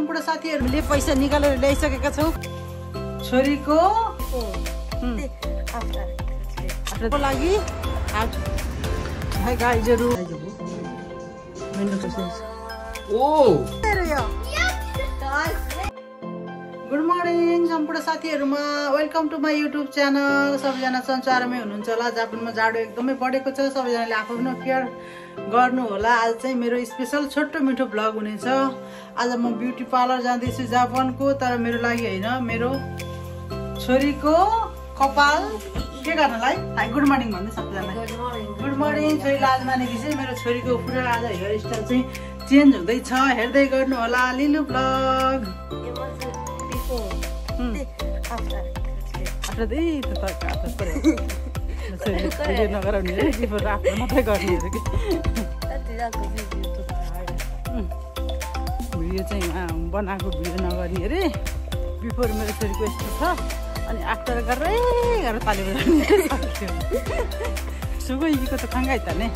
सम्पूर्ण साथीहरूले पैसा निकालेर ल्याइसकेका छौँ। छोरीको लागि गाइजहरू गुड मर्निङ सम्पूर्ण साथीहरूमा। Welcome to my YouTube channel सबैजना संसारमै हुनुहुन्छ होला। जापानमा जाडो एकदमै बढेको छ। सबैजनाले आफ्नो आफ्नो केयर गर्नु होला। आज चाहिँ मेरो स्पेसल छोटो मिठो भ्लग हुनेछ। आज म ब्युटी पार्लर जाँदैछु जापानको तर मेरो लागि होइन मेरो छोरीको कपाल के गर्नलाई? हाई गुड मर्निङ भन्दै सबैजनालाई। गुड मर्निङ छोरी लाज मानेकी चाहिँ मेरो छोरीको पुरा आज हेयर स्टाइल चाहिँ चेन्ज हुँदैछ। हेर्दै गर्नु होला लिलु ब्लग आफ्टर दे त त पर्यो भिडियो नगराउने बिफोर आफ्नो मात्रै गर्ने अरे कि भिडियो चाहिँ बनाएको भिडियो नगर्ने अरे बिफोर मेरो छोरीको यस्तो छ अनि आफ्टर गरेरै गरेर ताली बजाउने सुगो इको त खाङ्गाइ त ने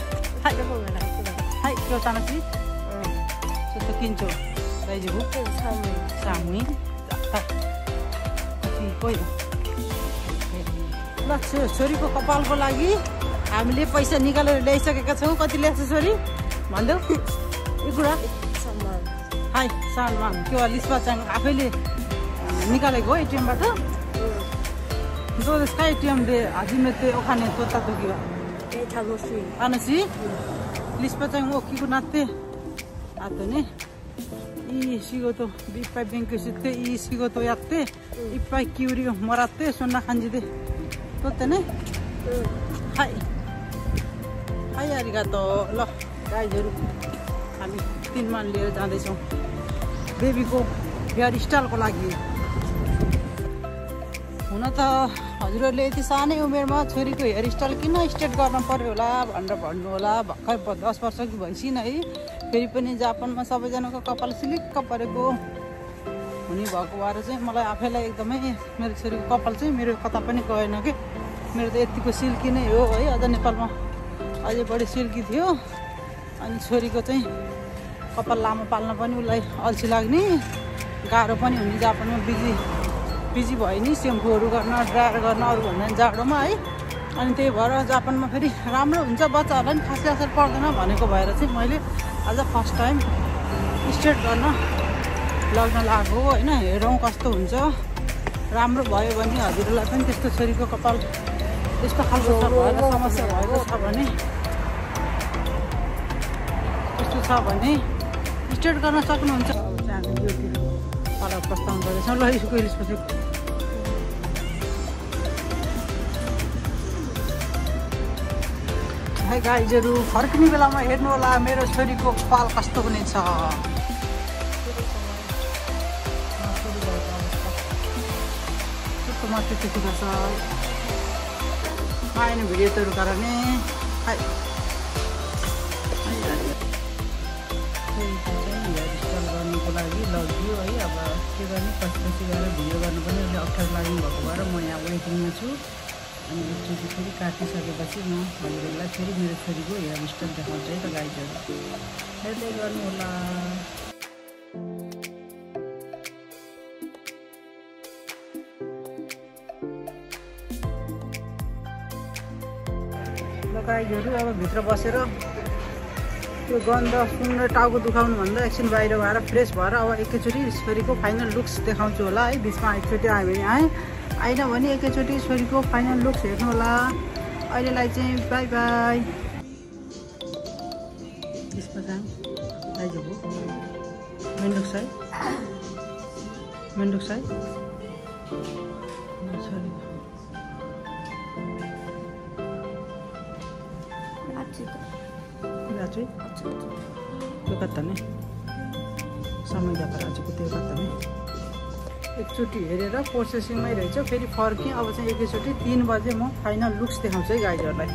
हाई त्यो तानसी त्यो त किन्छौ दाइजोको सामुनी ल छो- छोरीको कपालको लागि हामीले पैसा निकालेर ल्याइसकेका छौँ। कति ल्याएको छ छोरी? भनिदेऊ। यो कुरा। हाई सालमा त्यो लिस्पा चाङ आफैले निकालेको हो एटिएमबाट? जो इसका एटीएम दे? हाजिमेते ओखाने तोता いい仕事いっぱい勉強していい仕事やっていっぱい給料もらってそんな感じで取ってね、うん、はいはいありがとう ल बेबीको हेयर स्टाइलको लागि हुन त हजुरहरूले यति सानै उमेरमा छोरीको हेयर स्टाइल किन स्ट्रेट गर्न पर्यो होला भनेर भन्नु होला? भर्खर दस वर्ष कि भइसिन है। फेरि पनि जापानमा सबैजनाको कपाल सिलिक्क परेको। हुने भएको भएर चाहिँ मलाई आफैलाई एकदमै मेरो छोरीको कपाल चाहिँ मेरो कता पनि गएन कि? मेरो त यतिको सिल्की नै हो है अझ नेपालमा। अझै बढी सिल्की थियो। अनि छोरीको चाहिँ कपाल लामो पाल्न पनि उसलाई अल्छी लाग्ने। गाह्रो पनि हुने जापानमा बिजी। बिजी भयो नि सेम्पूहरू गर्न ड्रायर गर्न अरूभन्दा पनि जाडोमा है। अनि त्यही भएर जापानमा फेरि राम्रो हुन्छ बच्चाहरूलाई पनि खासै असर पर्दैन भनेको भएर चाहिँ मैले आज फर्स्ट टाइम स्ट्रेट गर्न लग्न लागेको होइन? हेरौँ कस्तो हुन्छ। राम्रो भयो भने हजुरहरूलाई पनि त्यस्तो छोरीको कपाल त्यस्तो खालको छ भएर समस्या भएको छ भने त्यस्तो छ भने स्ट्रेट गर्न सक्नुहुन्छ। यो पार्लर प्रस्ताव गर्दैछौँ ल यसको यसपछि भाइ गाइजहरू फर्किने बेलामा हेर्नु होला मेरो छोरीको कपाल कस्तो हुनेछ। कस्तो माथि त्यतिको छ आएन भिडियो तोर कारण हाई हेयर स्टाइल गर्नुको लागि लगियो है अब के गर्ने पछि पछि भिडियो गर्नु पनि अलिक अप्ठ्यारो लाग्नु भएको भएर म यहाँ वेटिङमा छु अनि एकचोटि फेरि काटिसकेपछि म हजुरहरूलाई फेरि मेरो छोरीको हेयर स्टाइल देखाउँछु है त गाइजहरू। हेर्दै गर्नु होला। ल गाईहरू अब भित्र बसेर त्यो गन्ध सुन्न टाउको दुखाउनु भन्दा एकछिन बाहिर भएर फ्रेस भएर अब एकैचोटि छोरीको फाइनल लुक्स देखाउँछु होला है। बिचमा एकचोटि आयो भने आएँ। आएन भने एकैचोटि छोरीको फाइनल लुक्स हेर्नुहोला। अहिलेलाई चाहिँ बाई बाई मेन्डुक साई मेन्डुक साई 똑같다네. त्यो कता नै। एकचोटि हेरेर प्रोसेसिङमै रहेछ। फेरि फर्केँ अब चाहिँ एकैचोटि तिन बजे म फाइनल लुक्स देखाउँछु है गाईहरूलाई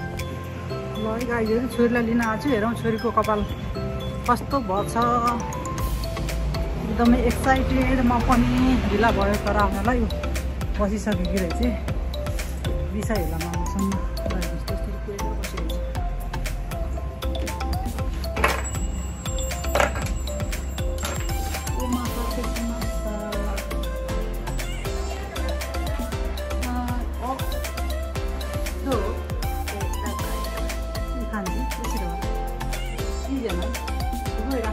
ल है गाईहरू छोरीलाई लिन आएको छु। हेरौँ छोरीको कपाल कस्तो भएछ एकदमै एक्साइटेड म पनि। ढिला भयो तर आउनलाई बसिसकेकी रहेछ। बिसा हेलामा आउँछन्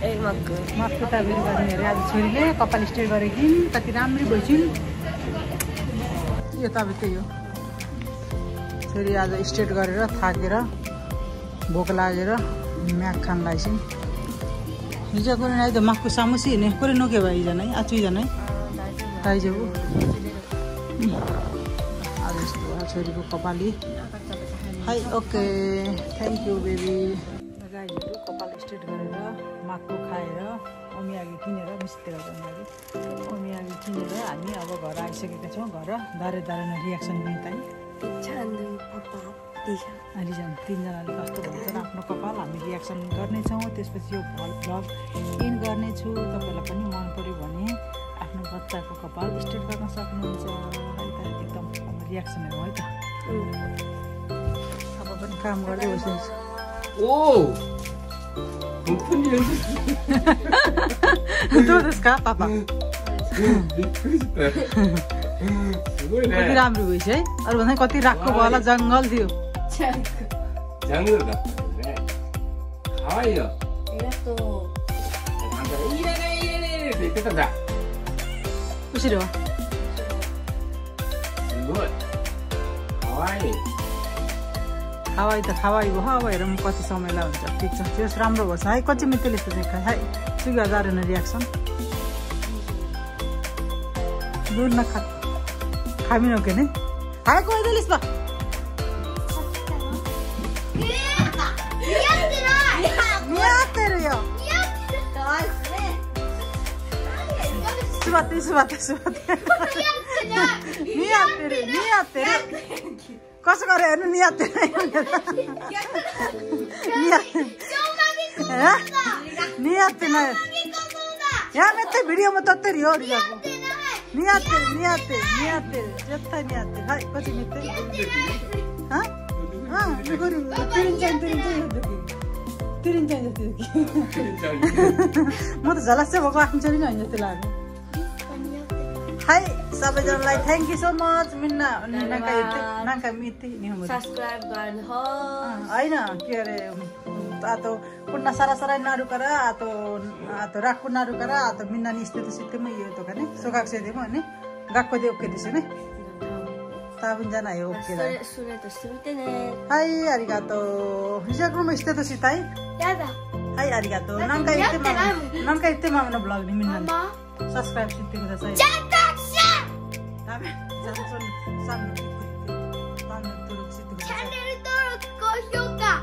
मक्कु माथि ताबेरी गर्ने अरे आज छोरीले कपाल स्ट्रेट गरेकी कति राम्री भइसिन् यो त अब त्यही हो छोरी आज स्ट्रेट गरेर थाकेर भोक लागेर म्याक खान लाइसिन् हिजो कुरो नै त माखु सामुसी हिँड्ने कुरो नोक्यो भाइ हिजो नै आचु हिजो नै ताइजेबु आज यस्तो भयो छोरीको कपाली hi okay thank you baby कपाल स्ट्रेट गरेर माक्नु खाएर अमियागी किनेर मिस्तिर जानु लागि अमियागी किनेर हामी अब घर आइसकेका छौँ घर दारे दारेमा रियाक्सन पप्पा दिशा। रिजन तिनजनाले कस्तो भन्छन् आफ्नो कपाल हामी रियाक्सन गर्नेछौँ त्यसपछि यो भल भ्लग इन गर्नेछु। तपाईँलाई पनि मन पऱ्यो भने आफ्नो बच्चाको कपाल स्ट्रेट गर्न सक्नुहुन्छ। है त एकदम रियाक्सनहरू है त। अब पनि काम गर्दै どうですかパパ？びっくりした。よすごいね。कति राम्रो भइस है अरू भन्दा कति राखको भयो होला जङ्गल थियो जङ्गल त हाय यो यस्तो इरे रे इरे रे के त जा उसिरो すごい。かわいい。हावाई त खावाई भयो अब हेरौँ कति समय हुन्छ ठिक छ त्यो राम्रो भएछ है कति मित्रले यस्तो चाहिँ खाए है सुगा जारेन रियाक्सन दुध नखा खामिन के नै हाय को इधर लिस्पा मिया तेरो यो सुबाते सुबाते सुबाते मिया तेरो मिया तेरो कसो गरे हेर्नु मिया तेरो मिया हाँ? नियत न यहाँ में तो वीडियो में तो तेरी हो रही है नियत नियत नियत जत्ता नियत हाय कति मिते हाँ हाँ देखो रे तिरिन चाहिँ तिरिन चाहिँ तिरिन चाहिँ जति म त झलक्क भएको आफ्नो छोरी नै होइन जस्तो はい、サブジョンライ、thank you so much。みんな、なんか言って、なんか見て、日本語。サブスクラ、あ、いいな、あと、こんなサラサラになるから、あと、あと、楽になるから、あと、みんなに知って、知てもいいよとかね。小学生でもね、学校でオッケーですよね。多分じゃないオッケーだ。はい、ありがとう。じゃ、これもてほしい、た。やだ。はい、ありがとう。なんか言って、なんか言って、ママのブログに、みんな。サスクラブしてください。ちょっとチャンネル登録チャンネル登録と高評価。